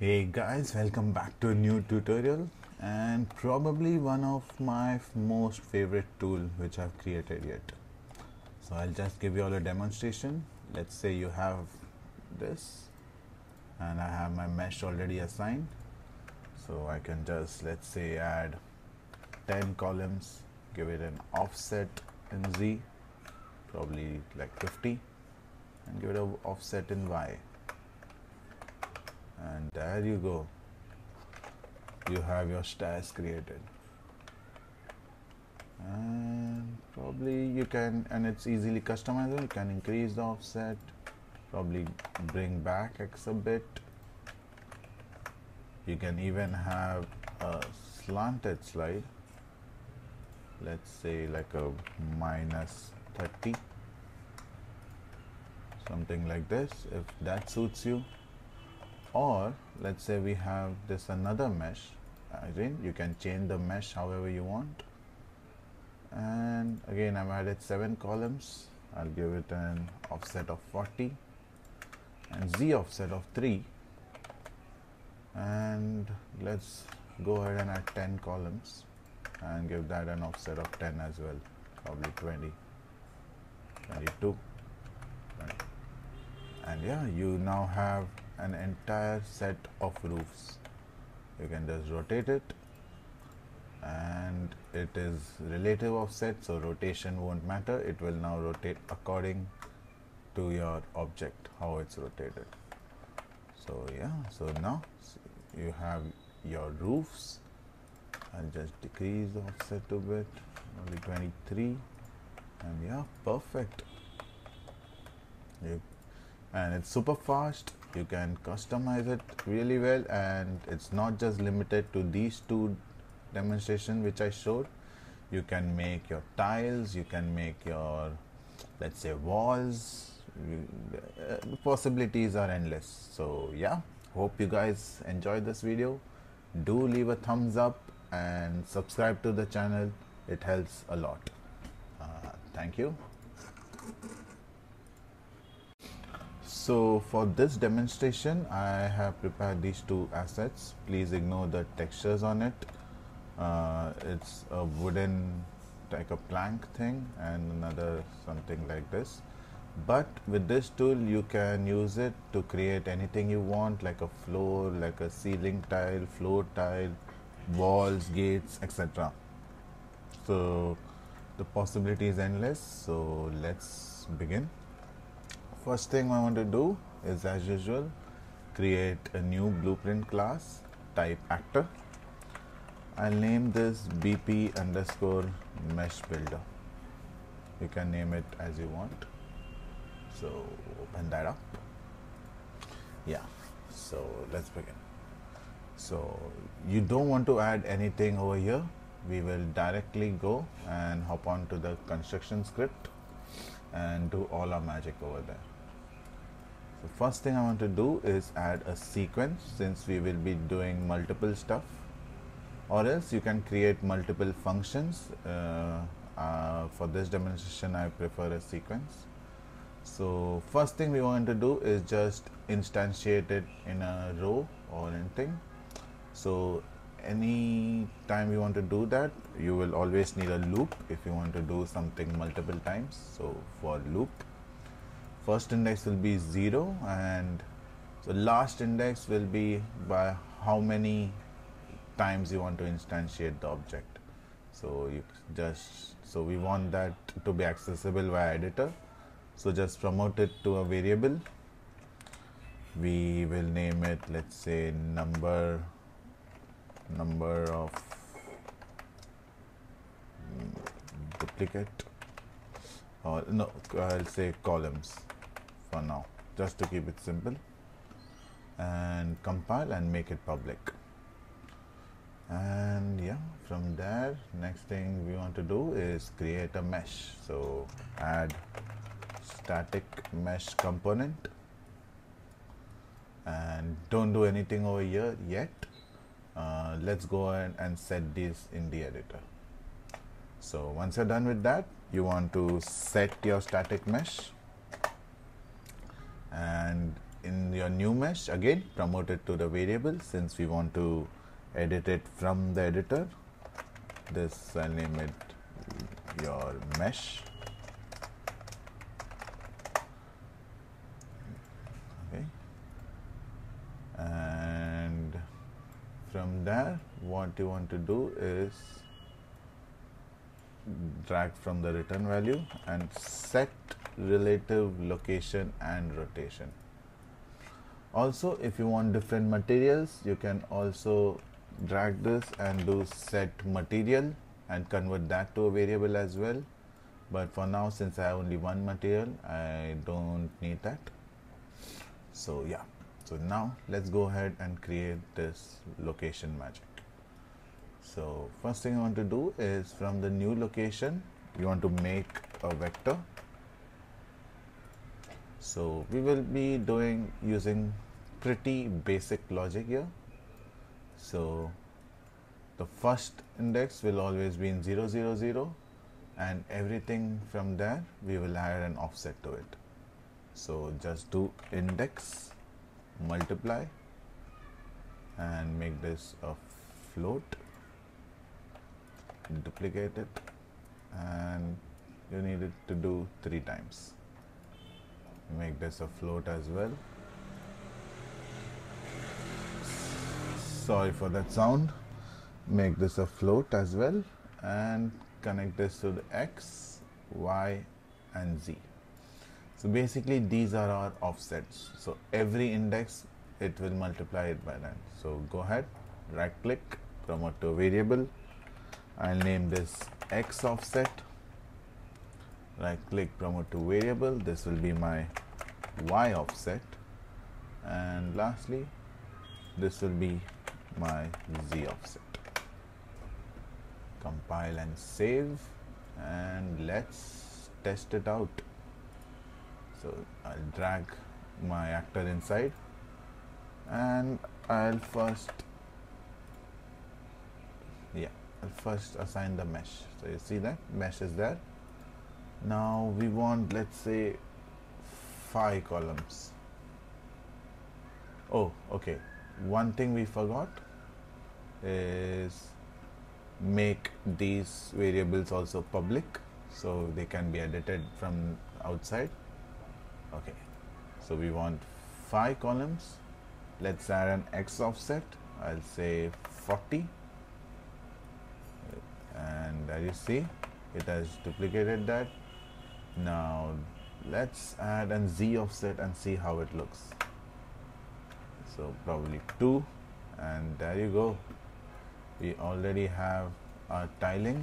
Hey guys, welcome back to a new tutorial and probably one of my most favorite tool which I've created yet. So I'll just give you all a demonstration. Let's say you have this and I have my mesh already assigned. So I can just let's say add 10 columns, give it an offset in Z, probably like 50 and give it an offset in Y and there you go. You have your stairs created. And probably you can and it's easily customizable. You can increase the offset. Probably bring back x a bit. You can even have a slanted slide. Let's say like a minus 30 something like this if that suits you or let's say we have this another mesh again you can change the mesh however you want. And again I've added seven columns. I'll give it an offset of 40 and Z offset of 3 and let's go ahead and add 10 columns and give that an offset of 10 as well probably 20 22 and yeah you now have an entire set of roofs. You can just rotate it and it is relative offset so rotation won't matter. It will now rotate according to your object how it's rotated. So yeah so now you have your roofs. I'll just decrease the offset a bit only 23 and yeah perfect. And it's super fast you can customize it really well and it's not just limited to these two demonstration which I showed. You can make your tiles you can make your let's say walls. Uh, the possibilities are endless. So yeah hope you guys enjoyed this video. Do leave a thumbs up and subscribe to the channel. It helps a lot. Uh, thank you So for this demonstration, I have prepared these two assets. Please ignore the textures on it. Uh, it's a wooden, like a plank thing and another something like this. But with this tool, you can use it to create anything you want, like a floor, like a ceiling tile, floor tile, walls, gates, etc. So the possibility is endless. So let's begin first thing I want to do is as usual create a new blueprint class type actor. I'll name this BP underscore mesh builder. You can name it as you want. So open that up. Yeah so let's begin. So you don't want to add anything over here. We will directly go and hop on to the construction script and do all our magic over there so first thing I want to do is add a sequence since we will be doing multiple stuff. Or else you can create multiple functions. Uh, uh, for this demonstration I prefer a sequence. So first thing we want to do is just instantiate it in a row or anything. So any time you want to do that you will always need a loop if you want to do something multiple times. So for loop first index will be 0 and the last index will be by how many times you want to instantiate the object. So you just so we want that to be accessible via editor. So just promote it to a variable. We will name it let's say number number of duplicate or no I'll say columns for now just to keep it simple and compile and make it public. And yeah from there next thing we want to do is create a mesh. So add static mesh component. And don't do anything over here yet. Uh, let's go ahead and set this in the editor. So once you're done with that you want to set your static mesh and in your new mesh again promote it to the variable since we want to edit it from the editor. This I'll name it your mesh. Okay. And from there what you want to do is drag from the return value and set relative location and rotation. Also if you want different materials you can also drag this and do set material and convert that to a variable as well. But for now since I have only one material I don't need that. So yeah. So now let's go ahead and create this location magic. So first thing I want to do is from the new location you want to make a vector so we will be doing using pretty basic logic here. So the first index will always be in 0 0 0 and everything from there we will add an offset to it. So just do index multiply and make this a float duplicate it and you need it to do three times make this a float as well. Sorry for that sound. Make this a float as well and connect this to the x y and z. So basically these are our offsets. So every index it will multiply it by that so go ahead right click promote to variable. I'll name this x offset right click promote to variable. This will be my y offset. And lastly this will be my z offset. Compile and save. And let's test it out. So I'll drag my actor inside. And I'll first yeah I'll first assign the mesh. So you see that? Mesh is there now we want let's say five columns. Oh okay. One thing we forgot is make these variables also public so they can be edited from outside. Okay. So we want five columns. Let's add an x offset. I'll say 40 and as you see it has duplicated that now let's add an z offset and see how it looks. So probably 2 and there you go. We already have our tiling.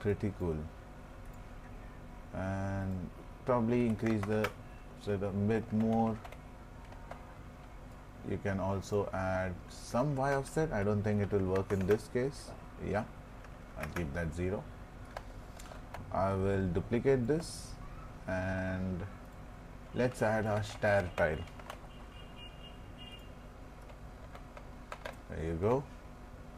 Pretty cool. And probably increase the set a bit more. You can also add some y offset I don't think it will work in this case. Yeah I'll keep that 0 I will duplicate this and let's add our stair tile. There you go.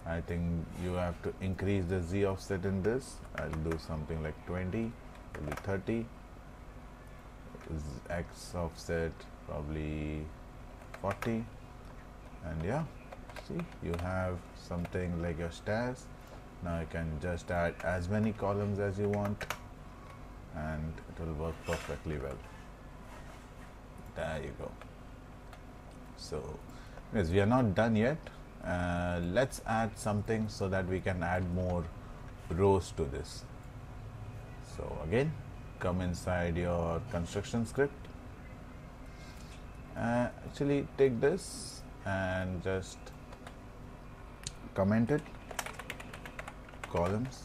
I think you have to increase the z offset in this. I'll do something like 20 maybe 30 x offset probably 40 and yeah see you have something like your stairs now you can just add as many columns as you want and it will work perfectly well. There you go. So yes we are not done yet. Uh, let's add something so that we can add more rows to this. So again come inside your construction script. Uh, actually take this and just comment it columns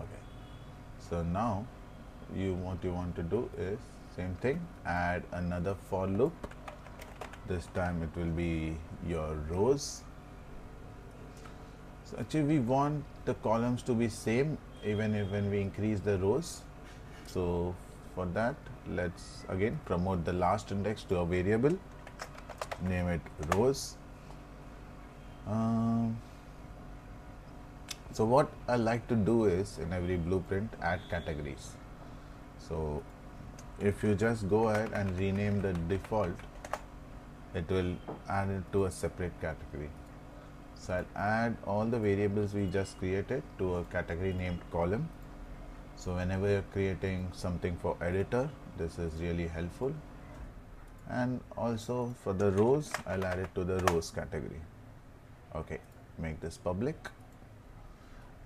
okay. So now you what you want to do is same thing add another for loop. This time it will be your rows. So actually we want the columns to be same even if when we increase the rows. So for that let's again promote the last index to a variable name it rows um, so what I like to do is in every blueprint add categories. So if you just go ahead and rename the default it will add it to a separate category. So I'll add all the variables we just created to a category named column. So whenever you're creating something for editor this is really helpful and also for the rows I'll add it to the rows category. Okay make this public.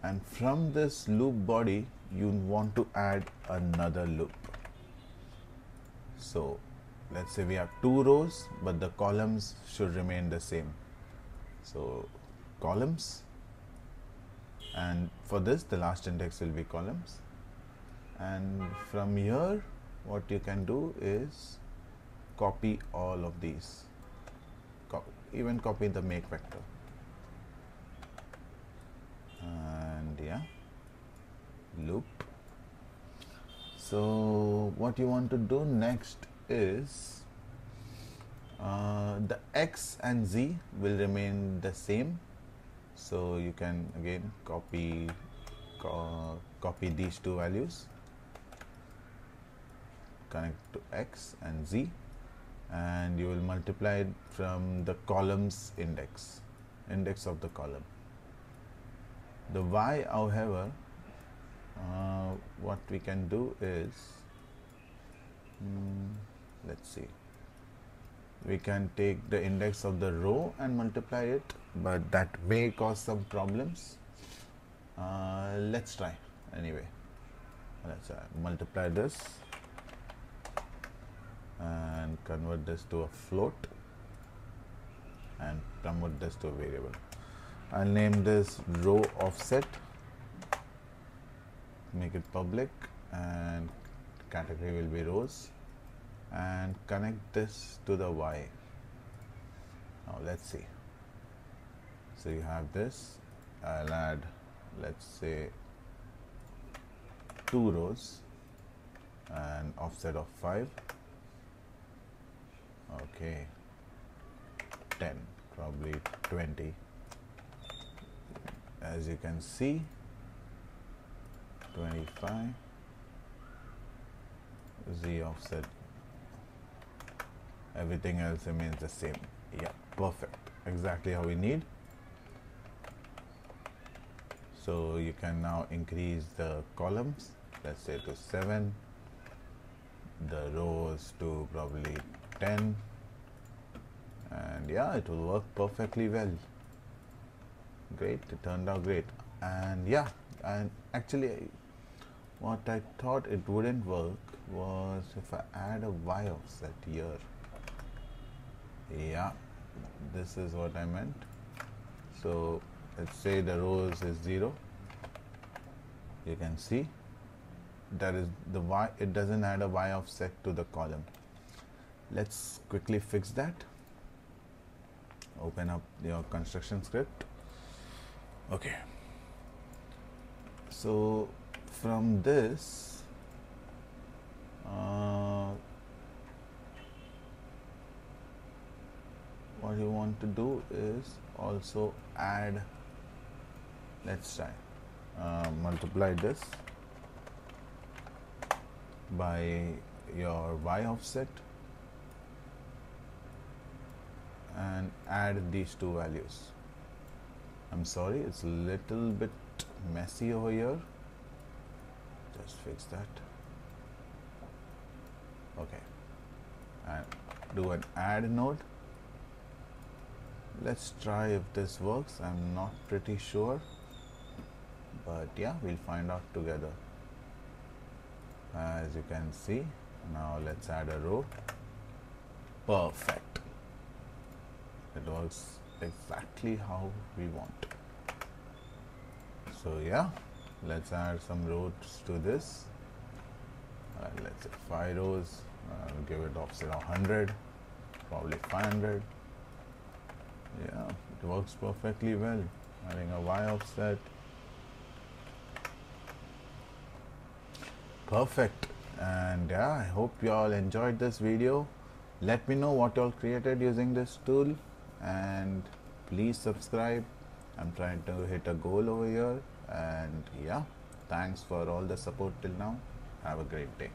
And from this loop body you want to add another loop. So let's say we have two rows but the columns should remain the same. So columns. And for this the last index will be columns. And from here what you can do is copy all of these. Even copy the make vector. And yeah. Loop. So what you want to do next is uh, the x and z will remain the same. So you can again copy co copy these two values. Connect to x and z and you will multiply it from the columns index index of the column. The y however uh, what we can do is mm, let's see. We can take the index of the row and multiply it but that may cause some problems. Uh, let's try. Anyway let's uh, multiply this convert this to a float and convert this to a variable. I'll name this row offset make it public and category will be rows and connect this to the y. Now let's see. So you have this. I'll add let's say two rows and offset of 5 okay. 10 probably 20 as you can see 25 z offset. Everything else remains the same. Yeah perfect. Exactly how we need. So you can now increase the columns. Let's say to 7 the rows to probably 10 and yeah it will work perfectly well. Great it turned out great. And yeah and actually what I thought it wouldn't work was if I add a y offset here. Yeah this is what I meant. So let's say the rows is 0 you can see that is the y it doesn't add a y offset to the column let's quickly fix that. Open up your construction script. Okay. So from this uh, what you want to do is also add let's try uh, multiply this by your y offset and add these two values. I'm sorry it's a little bit messy over here. Just fix that. Okay. And do an add node. Let's try if this works. I'm not pretty sure. But yeah we'll find out together. As you can see now let's add a row. Perfect it works exactly how we want. So yeah let's add some rows to this. Uh, let's say 5 rows. Uh, give it offset 100 probably 500 yeah it works perfectly well. Having a y offset. Perfect. And yeah i hope you all enjoyed this video. Let me know what you all created using this tool and please subscribe. I'm trying to hit a goal over here. And yeah thanks for all the support till now. Have a great day.